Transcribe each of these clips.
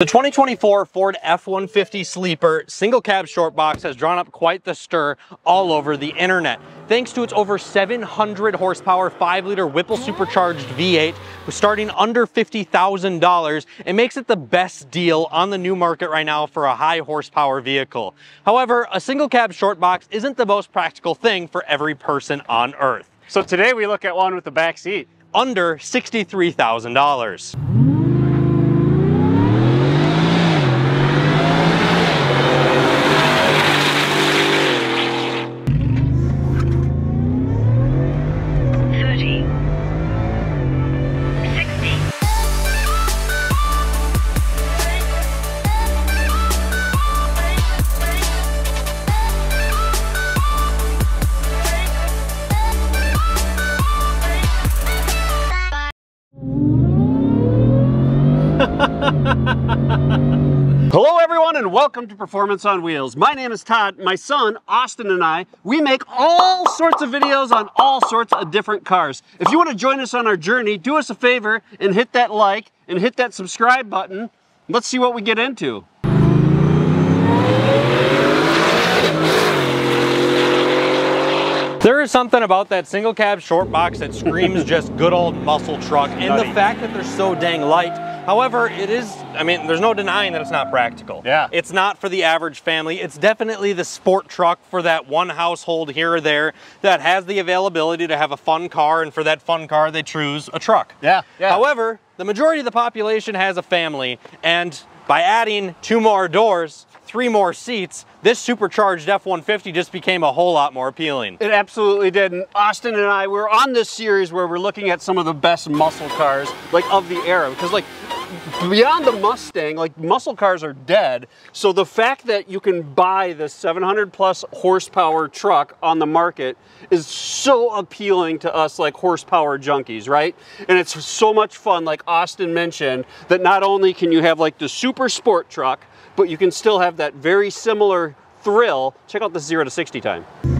The 2024 Ford F-150 Sleeper single cab short box has drawn up quite the stir all over the internet. Thanks to its over 700 horsepower 5 liter Whipple supercharged V8 starting under $50,000, it makes it the best deal on the new market right now for a high horsepower vehicle. However, a single cab short box isn't the most practical thing for every person on earth. So today we look at one with the back seat. Under $63,000. Hello everyone and welcome to Performance on Wheels. My name is Todd. My son, Austin and I, we make all sorts of videos on all sorts of different cars. If you want to join us on our journey, do us a favor and hit that like and hit that subscribe button. Let's see what we get into. There is something about that single cab short box that screams just good old muscle truck and the fact that they're so dang light. However, it is, I mean, there's no denying that it's not practical. Yeah. It's not for the average family. It's definitely the sport truck for that one household here or there that has the availability to have a fun car and for that fun car they choose a truck. Yeah, yeah. However, the majority of the population has a family and by adding two more doors, three more seats, this supercharged F-150 just became a whole lot more appealing. It absolutely did. And Austin and I, we're on this series where we're looking at some of the best muscle cars, like of the era. Because like beyond the Mustang, like muscle cars are dead. So the fact that you can buy this 700 plus horsepower truck on the market is so appealing to us like horsepower junkies, right? And it's so much fun, like Austin mentioned, that not only can you have like the super sport truck, but you can still have that very similar thrill. Check out the zero to 60 time.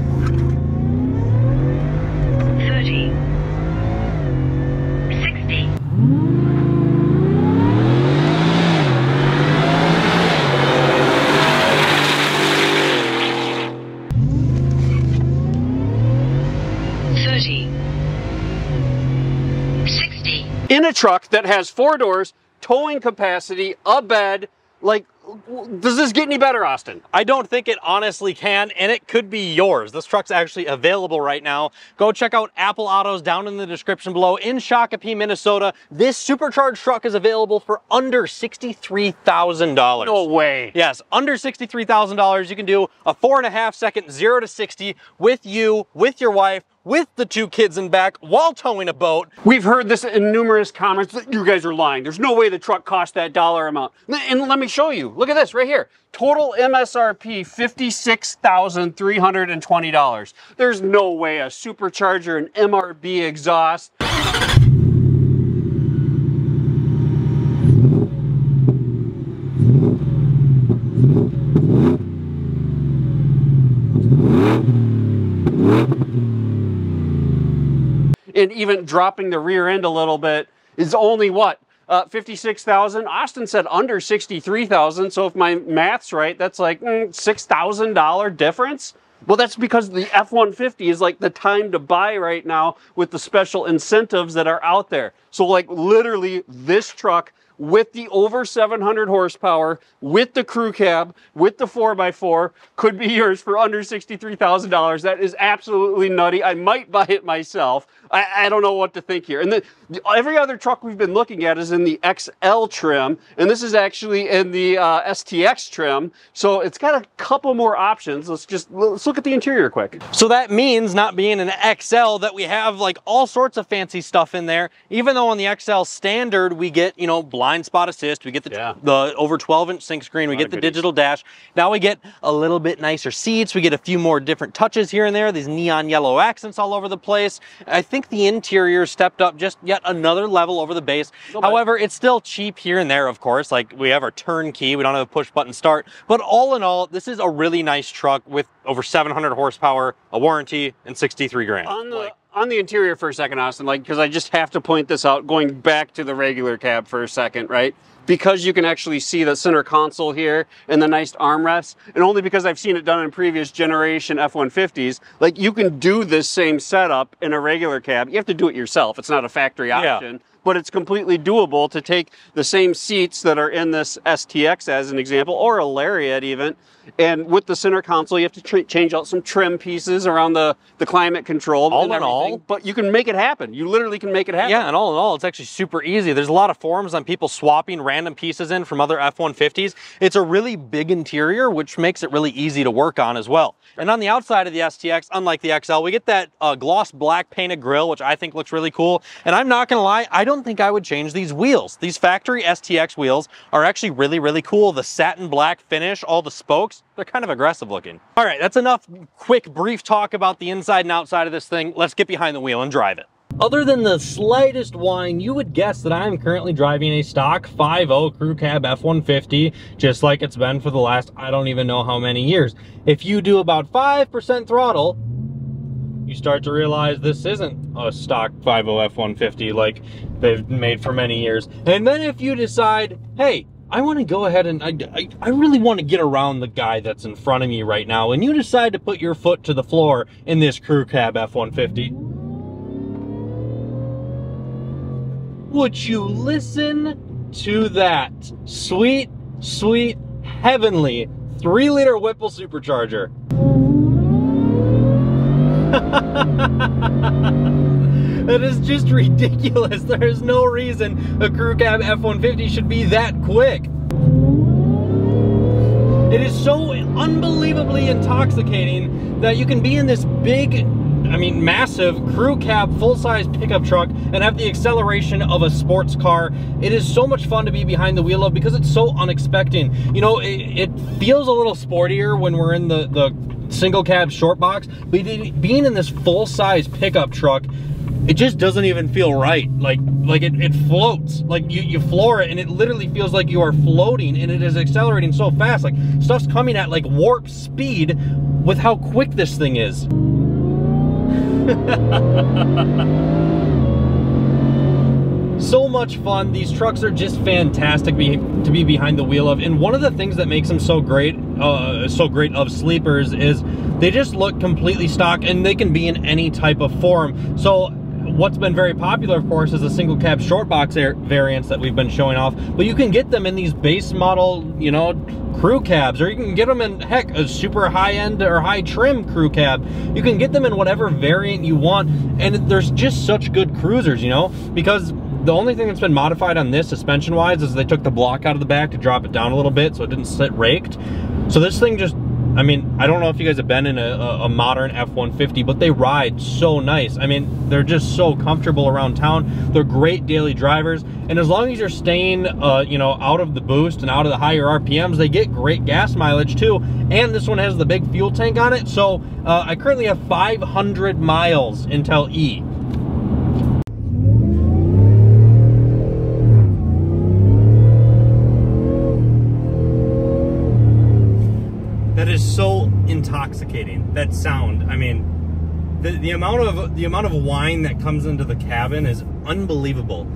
A truck that has four doors, towing capacity, a bed. Like, does this get any better, Austin? I don't think it honestly can, and it could be yours. This truck's actually available right now. Go check out Apple Autos down in the description below. In Shakopee, Minnesota, this supercharged truck is available for under $63,000. No way. Yes, under $63,000, you can do a four and a half second zero to 60 with you, with your wife, with the two kids in back while towing a boat. We've heard this in numerous comments. that You guys are lying. There's no way the truck cost that dollar amount. And let me show you. Look at this right here. Total MSRP $56,320. There's no way a supercharger and MRB exhaust and even dropping the rear end a little bit is only what uh, 56,000. Austin said under 63,000. So if my math's right, that's like mm, $6,000 difference. Well, that's because the F-150 is like the time to buy right now with the special incentives that are out there. So like literally this truck with the over 700 horsepower, with the crew cab, with the 4x4, could be yours for under $63,000. That is absolutely nutty. I might buy it myself. I, I don't know what to think here. And the, the- every other truck we've been looking at is in the XL trim, and this is actually in the uh, STX trim. So it's got a couple more options. Let's just let's look at the interior quick. So that means not being an XL that we have like all sorts of fancy stuff in there. Even though on the XL standard we get, you know, blind spot assist, we get the, Yeah. the over 12 inch sync screen, we Lot get the goodies. digital dash. Now we get a little bit nicer seats, we get a few more different touches here and there, these neon yellow accents all over the place. I think the interior stepped up just yet another level over the base. Bit. However, it's still cheap here and there, of course. Like we have our turnkey, we don't have a push button start. But all in all, this is a really nice truck with over 700 horsepower, a warranty, and 63 grand. On the interior for a second, Austin, like because I just have to point this out. Going back to the regular cab for a second, right? Because you can actually see the center console here and the nice armrests, and only because I've seen it done in previous generation F-150s, like you can do this same setup in a regular cab. You have to do it yourself. It's not a factory Yeah. option but it's completely doable to take the same seats that are in this STX as an example, or a Lariat even, and with the center console, you have to tr- change out some trim pieces around the, the climate control All in all- but you can make it happen. You literally can make it happen. Yeah, and all in all, it's actually super easy. There's a lot of forums on people swapping random pieces in from other F-150s. It's a really big interior, which makes it really easy to work on as well. And on the outside of the STX, unlike the XL, we get that uh, gloss black painted grille, which I think looks really cool. And I'm not gonna lie, I don't think I would change these wheels. These factory STX wheels are actually really, really cool. The satin black finish, all the spokes, they're kind of aggressive looking. All right, that's enough quick, brief talk about the inside and outside of this thing. Let's get behind the wheel and drive it. Other than the slightest whine, you would guess that I'm currently driving a stock 5.0 Crew Cab F-150, just like it's been for the last, I don't even know how many years. If you do about 5% throttle, you start to realize this isn't a stock 5.0 F-150 like they've made for many years. And then if you decide, hey, I want to go ahead and I, I, I really want to get around the guy that's in front of me right now, and you decide to put your foot to the floor in this Crew Cab F-150, would you listen to that sweet, sweet, heavenly three liter Whipple supercharger? that is just ridiculous. There is no reason a crew cab F-150 should be that quick. It is so unbelievably intoxicating that you can be in this big, I mean, massive crew cab full-size pickup truck and have the acceleration of a sports car. It is so much fun to be behind the wheel of because it's so unexpected. You know, it, it feels a little sportier when we're in the, the single cab short box, but being in this full-size pickup truck, it just doesn't even feel right. Like like it, it floats. Like you, you floor it and it literally feels like you are floating and it is accelerating so fast. Like stuff's coming at like warp speed with how quick this thing is. so much fun. These trucks are just fantastic be, to be behind the wheel of. And one of the things that makes them so great, uh, so great of sleepers is they just look completely stock and they can be in any type of form. So what's been very popular, of course, is the single cab short box variants that we've been showing off. But you can get them in these base model, you know, crew cabs, or you can get them in, heck, a super high end or high trim crew cab. You can get them in whatever variant you want. And there's just such good cruisers, you know, because the only thing that's been modified on this suspension wise is they took the block out of the back to drop it down a little bit so it didn't sit raked. So this thing just, I mean, I don't know if you guys have been in a, a, modern F-150, but they ride so nice. I mean, they're just so comfortable around town. They're great daily drivers. And as long as you're staying, uh, you know, out of the boost and out of the higher RPMs, they get great gas mileage too. And this one has the big fuel tank on it. So uh, I currently have 500 miles until E. intoxicating. That sound i mean the, the amount of the amount of whine that comes into the cabin is unbelievable.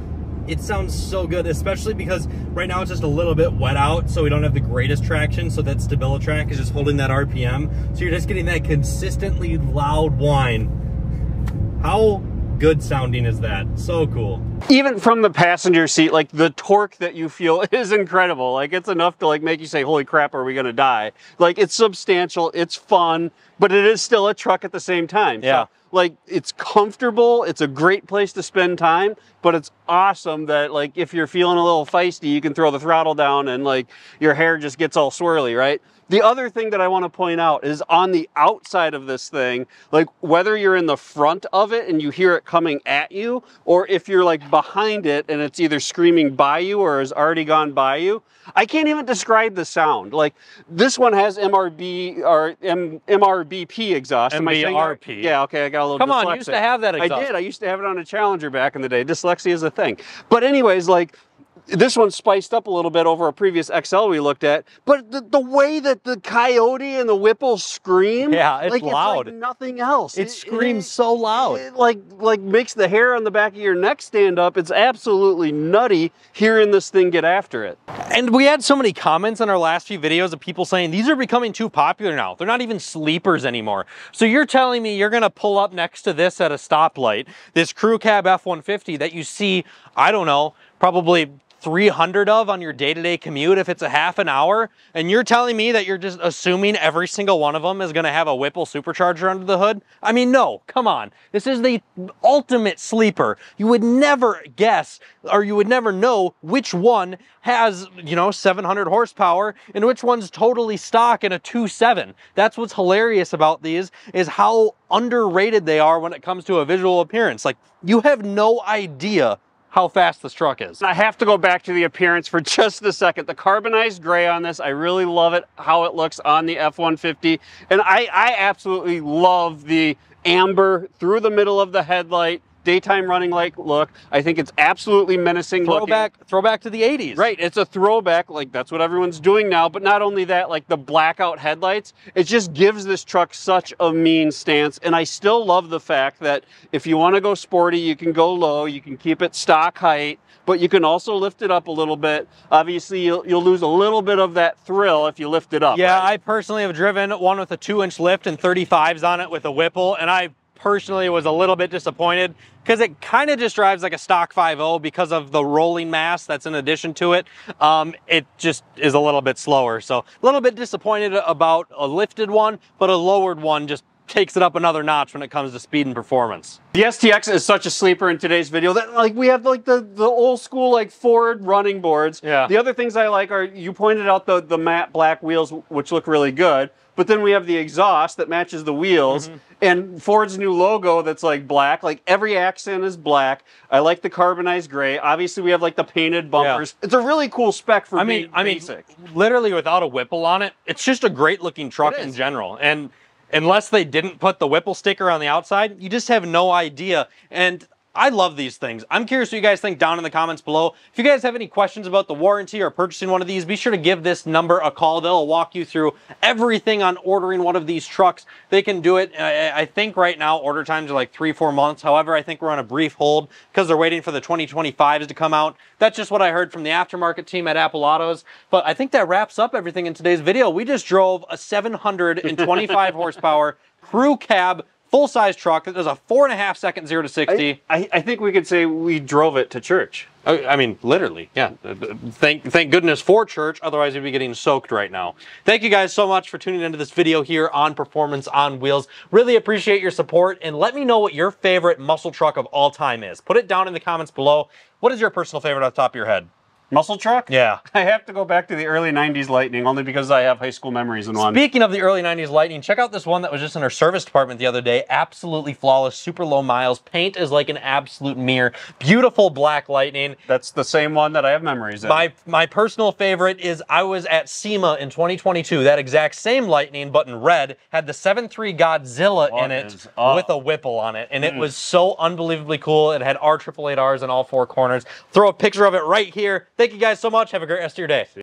It sounds so good especially because right now it's just a little bit wet out so we don't have the greatest traction so that StabiliTrak is just holding that rpm so you're just getting that consistently loud whine. How good sounding is that? So cool even from the passenger seat, like the torque that you feel is incredible. Like it's enough to like make you say, "Holy crap, are we gonna die?" Like it's substantial, it's fun, but it is still a truck at the same time. Yeah. So, like it's comfortable. It's a great place to spend time, but it's awesome that like if you're feeling a little feisty, you can throw the throttle down and like your hair just gets all swirly, right? The other thing that I want to point out is on the outside of this thing, like whether you're in the front of it and you hear it coming at you, or if you're like behind it and it's either screaming by you or has already gone by you, I can't even describe the sound. Like this one has MRB or M- MRBP exhaust. Am I saying that? MBRP. Yeah, okay, I got a little Come on, you used to have that exhaust. I did. I used to have it on a Challenger back in the day. Dyslexia is a thing. But anyways, like this one's spiced up a little bit over a previous XL we looked at, but the, the way that the Coyote and the Whipple scream, Yeah, it's like, loud. like nothing else. It screams so loud. It like like makes the hair on the back of your neck stand up. It's absolutely nutty hearing this thing get after it. And we had so many comments on our last few videos of people saying these are becoming too popular now. They're not even sleepers anymore. So you're telling me you're gonna pull up next to this at a stoplight, this crew cab F-150 that you see, I don't know, probably 300 of on your day-to-day commute if it's a half an hour, and you're telling me that you're just assuming every single one of them is gonna have a Whipple supercharger under the hood? I mean, no, come on. This is the ultimate sleeper. You would never guess, or you would never know which one has, you know, 700 horsepower and which one's totally stock in a 2.7. That's what's hilarious about these is how underrated they are when it comes to a visual appearance. Like, you have no idea how fast this truck is. I have to go back to the appearance for just a second. The carbonized gray on this, I really love it, how it looks on the F-150. And I, I absolutely love the amber through the middle of the headlight, daytime running light look. I think it's absolutely menacing looking. Throwback, throwback to the 80s. Right, it's a throwback, like that's what everyone's doing now. But not only that, like the blackout headlights, it just gives this truck such a mean stance. And I still love the fact that if you want to go sporty, you can go low, you can keep it stock height, but you can also lift it up a little bit. Obviously, you'll, you'll lose a little bit of that thrill if you lift it up. Yeah, right? I personally have driven one with a two inch lift and 35s on it with a Whipple, and I personally was a little bit disappointed because it kind of just drives like a stock 5.0 because of the rolling mass that's in addition to it. Um, it just is a little bit slower. So a little bit disappointed about a lifted one, but a lowered one just takes it up another notch when it comes to speed and performance. The STX is such a sleeper in today's video that like we have like the, the old school like Ford running boards. Yeah. The other things I like are you pointed out the the matte black wheels which look really good, but then we have the exhaust that matches the wheels Mm-hmm. and Ford's new logo that's like black. Like every accent is black. I like the carbonized gray. Obviously we have like the painted bumpers. It's a really cool spec for I mean, I mean, literally without a Whipple on it, it's just a great looking truck in general. And unless they didn't put the Whipple sticker on the outside, you just have no idea. And I love these things. I'm curious what you guys think down in the comments below. If you guys have any questions about the warranty or purchasing one of these, be sure to give this number a call. They'll walk you through everything on ordering one of these trucks. They can do it. I, I think right now order times are like three, four months. However, I think we're on a brief hold because they're waiting for the 2025s to come out. That's just what I heard from the aftermarket team at Apple Autos. But I think that wraps up everything in today's video. We just drove a 725 horsepower crew cab full size truck that does a four and a half second zero to 60. I, I think we could say we drove it to church. I I mean, literally, yeah. Thank, thank goodness for church. Otherwise, we'd be getting soaked right now. Thank you guys so much for tuning into this video here on Performance on Wheels. Really appreciate your support, and let me know what your favorite muscle truck of all time is. Put it down in the comments below. What is your personal favorite off the top of your head? Muscle truck? Yeah. I have to go back to the early 90s Lightning only because I have high school memories in one. Speaking of the early 90s Lightning, check out this one that was just in our service department the other day. Absolutely flawless, super low miles. Paint is like an absolute mirror. Beautiful black Lightning. That's the same one that I have memories of. My my personal favorite is I was at SEMA in 2022. That exact same Lightning, but in red, had the 7.3 Godzilla What in it with a Whipple on it, and it hmm. was so unbelievably cool. It had R888Rs in all four corners. Throw a picture of it right here. Thank you guys so much. Have a great rest of your day.